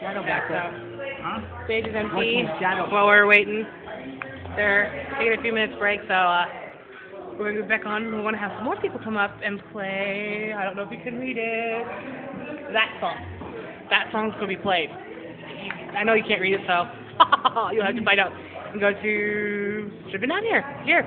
Shadow back up. Huh? Stage is empty while we're waiting. They're taking a few minutes break, so uh, we're going to move back on. We want to have some more people come up and play. I don't know if you can read it. That song. That song's going to be played. I know you can't read it, so you'll have to find out. And go to. Should have down here. Here.